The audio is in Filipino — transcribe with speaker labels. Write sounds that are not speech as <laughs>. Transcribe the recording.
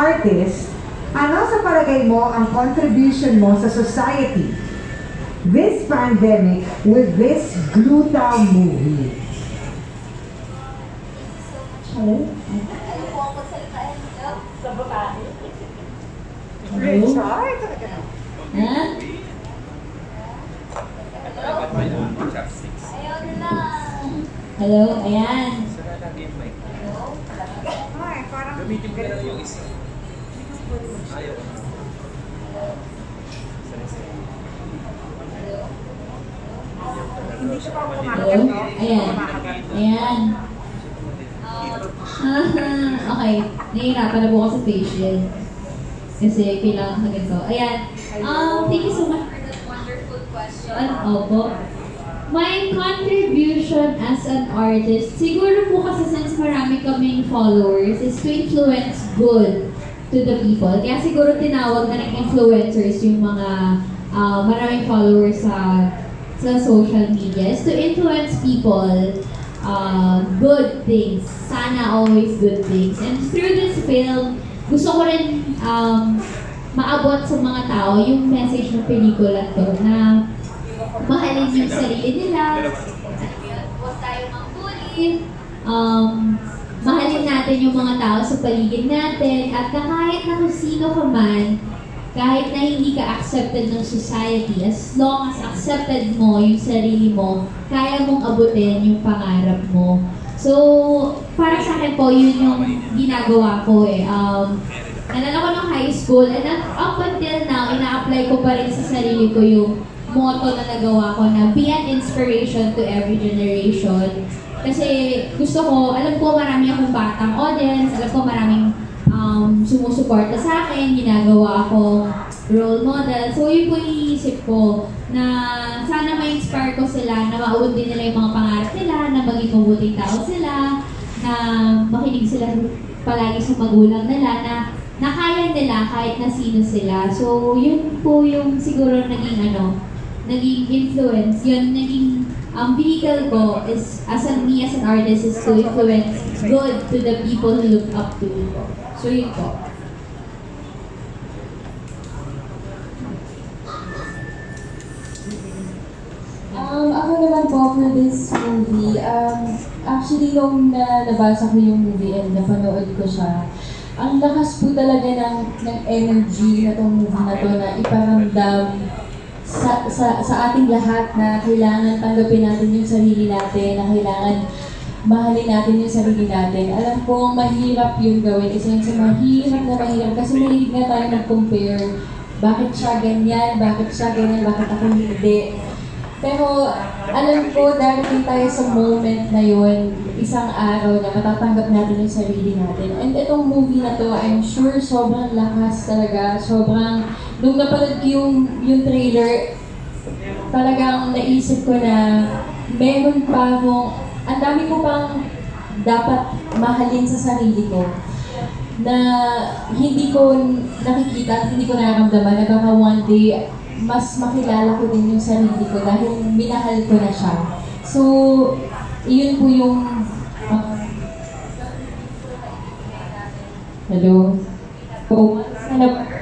Speaker 1: artist, ano sa palagay mo ang contribution mo sa society? This pandemic with this Gluta movie.
Speaker 2: Hello?
Speaker 1: Richard?
Speaker 2: Ha?
Speaker 3: Dapat may uh, chopsticks.
Speaker 2: Hello? Ayan.
Speaker 3: Lang yung mic.
Speaker 1: Ay, parang
Speaker 3: Gamitin mo lang yung isa. Ayaw.
Speaker 1: hindi?
Speaker 2: Ayan. Ayan. <laughs> okay. Nahihirapan na po sa facial. Kasi kailangan ka ganito. Ayan. Um, thank you so much for that wonderful question. Opo. My contribution as an artist, siguro po kasi since marami kaming followers, is to influence good to the people. Kaya siguro tinawag na ng influencers yung mga uh, maraming followers sa sa social media is to influence people uh, good things. Sana always good things. And through this film, gusto ko rin um, maabot sa mga tao yung message ng pelikula to na mahalin yung sarili nila, huwag tayo mag-bully, um, mahalin natin yung mga tao sa paligid natin, at na kahit na kung sino ka man, kahit na hindi ka accepted ng society, as long as accepted mo yung sarili mo, kaya mong abutin yung pangarap mo. So, para sa akin po, yun yung ginagawa ko eh. Um, nalala ko ng high school, and up until now, ina-apply ko pa rin sa sarili ko yung motto na nagawa ko na be an inspiration to every generation. Kasi gusto ko, alam ko marami akong batang audience, alam ko maraming um, sumusuporta sa akin, ginagawa akong role model. So yun po iniisip ko na sana ma-inspire ko sila na maabot din nila yung mga pangarap nila, na maging mabuting tao sila, na makinig sila palagi sa magulang nila, na na kaya nila kahit na sino sila. So yun po yung siguro naging ano, naging influence, yun naging ang vehicle ko is as an me as an artist is to influence good to the people who look up to me. So yun po.
Speaker 4: Um, ako naman po for this movie, um, actually nung na nabasa ko yung movie and napanood ko siya, ang lakas po talaga ng, ng energy na tong movie na to na iparamdam sa, sa, sa ating lahat na kailangan tanggapin natin yung sarili natin, na kailangan mahalin natin yung sarili natin. Alam ko, mahirap yung gawin. Isa yun sa mahirap na mahirap kasi mahilig na tayo mag-compare. Bakit siya ganyan? Bakit siya ganyan? Bakit ako hindi? Pero alam ko, darating tayo sa moment na yun, isang araw na matatanggap natin yung sarili natin. And itong movie na to, I'm sure sobrang lakas talaga. Sobrang, nung napanood ko yung, yung trailer, talagang naisip ko na meron pa akong, ang dami ko pang dapat mahalin sa sarili ko na hindi ko nakikita hindi ko nararamdaman na baka one day mas makilala ko din yung sarili ko dahil minahal ko na siya. So, iyon po yung uh, Hello? Oh, ano,